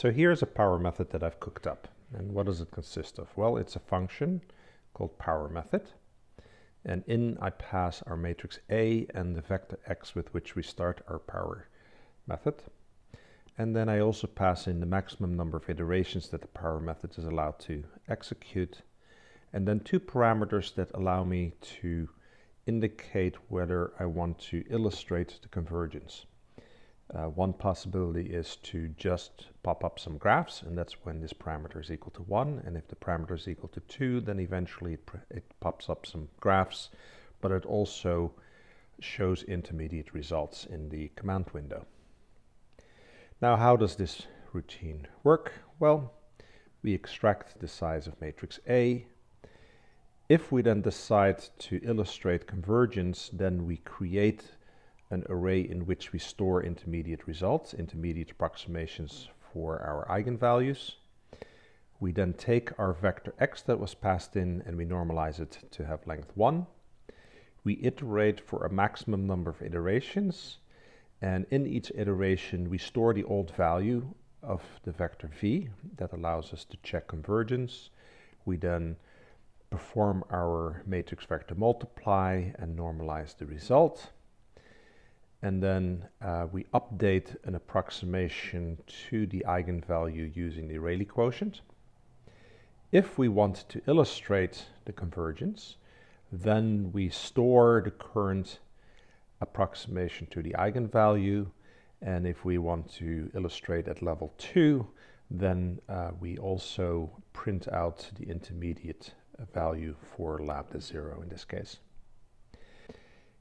So here's a power method that I've cooked up. And what does it consist of? Well, it's a function called power method. And in I pass our matrix A and the vector x with which we start our power method. And then I also pass in the maximum number of iterations that the power method is allowed to execute. And then two parameters that allow me to indicate whether I want to illustrate the convergence. Uh, one possibility is to just pop up some graphs, and that's when this parameter is equal to 1. And if the parameter is equal to 2, then eventually it, it pops up some graphs, but it also shows intermediate results in the command window. Now, how does this routine work? Well, we extract the size of matrix A. If we then decide to illustrate convergence, then we create an array in which we store intermediate results, intermediate approximations for our eigenvalues. We then take our vector x that was passed in and we normalize it to have length 1. We iterate for a maximum number of iterations and in each iteration we store the old value of the vector v that allows us to check convergence. We then perform our matrix vector multiply and normalize the result and then uh, we update an approximation to the eigenvalue using the Rayleigh quotient. If we want to illustrate the convergence, then we store the current approximation to the eigenvalue. And if we want to illustrate at level 2, then uh, we also print out the intermediate value for lambda 0 in this case.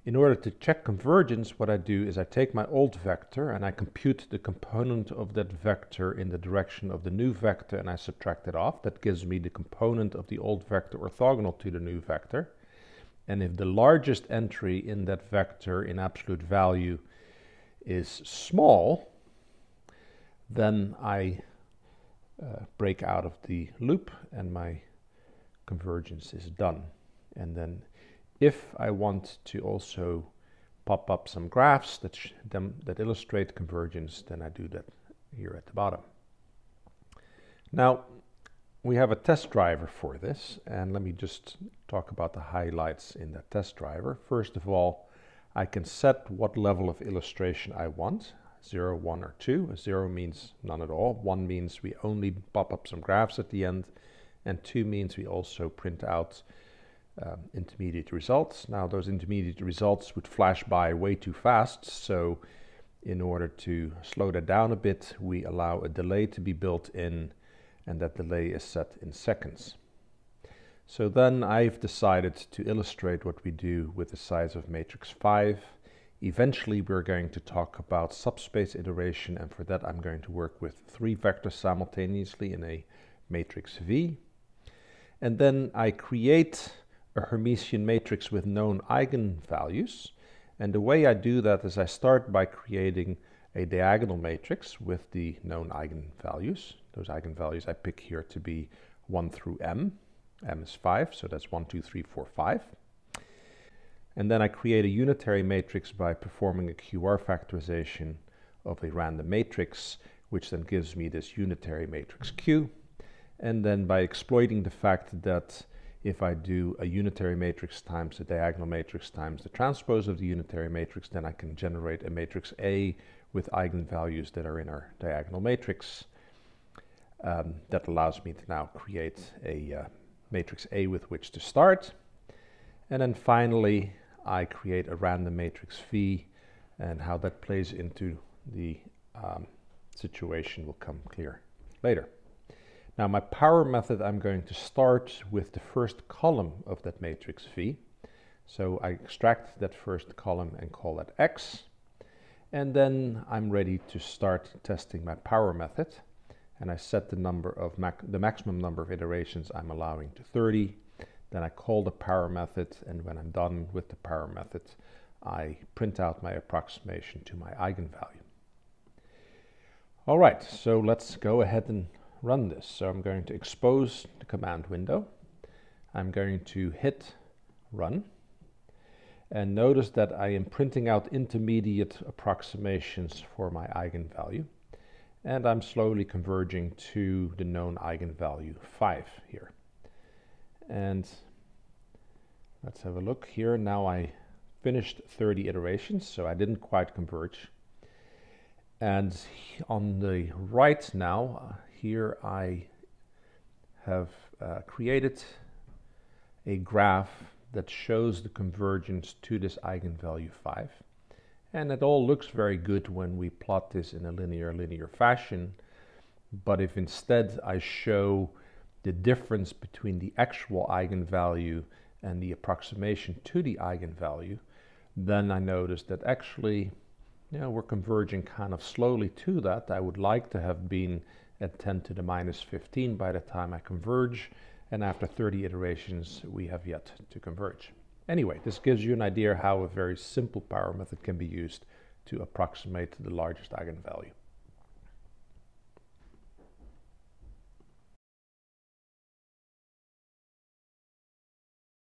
In order to check convergence, what I do is I take my old vector and I compute the component of that vector in the direction of the new vector and I subtract it off. That gives me the component of the old vector orthogonal to the new vector. And if the largest entry in that vector in absolute value is small, then I uh, break out of the loop and my convergence is done. And then if I want to also pop up some graphs that, them, that illustrate convergence, then I do that here at the bottom. Now, we have a test driver for this, and let me just talk about the highlights in that test driver. First of all, I can set what level of illustration I want, 0, 1, or 2. 0 means none at all, 1 means we only pop up some graphs at the end, and 2 means we also print out um, intermediate results. Now those intermediate results would flash by way too fast, so in order to slow that down a bit, we allow a delay to be built in, and that delay is set in seconds. So then I've decided to illustrate what we do with the size of matrix 5. Eventually we're going to talk about subspace iteration, and for that I'm going to work with three vectors simultaneously in a matrix V. And then I create a Hermitian matrix with known eigenvalues. And the way I do that is I start by creating a diagonal matrix with the known eigenvalues. Those eigenvalues I pick here to be 1 through m. m is 5, so that's 1, 2, 3, 4, 5. And then I create a unitary matrix by performing a QR factorization of a random matrix, which then gives me this unitary matrix Q. And then by exploiting the fact that if I do a unitary matrix times the diagonal matrix times the transpose of the unitary matrix, then I can generate a matrix A with eigenvalues that are in our diagonal matrix. Um, that allows me to now create a uh, matrix A with which to start. And then finally, I create a random matrix V, and how that plays into the um, situation will come clear later. Now my power method, I'm going to start with the first column of that matrix V. So I extract that first column and call that X. And then I'm ready to start testing my power method. And I set the number of mac the maximum number of iterations I'm allowing to 30. Then I call the power method, and when I'm done with the power method, I print out my approximation to my eigenvalue. All right, so let's go ahead and run this. So I'm going to expose the command window. I'm going to hit run. And notice that I am printing out intermediate approximations for my eigenvalue. and I'm slowly converging to the known eigenvalue 5 here. And let's have a look here. Now I finished 30 iterations, so I didn't quite converge. And on the right now, here I have uh, created a graph that shows the convergence to this eigenvalue 5. And it all looks very good when we plot this in a linear linear fashion. But if instead I show the difference between the actual eigenvalue and the approximation to the eigenvalue, then I notice that actually you know, we're converging kind of slowly to that. I would like to have been at 10 to the minus 15 by the time I converge, and after 30 iterations, we have yet to converge. Anyway, this gives you an idea how a very simple power method can be used to approximate the largest eigenvalue.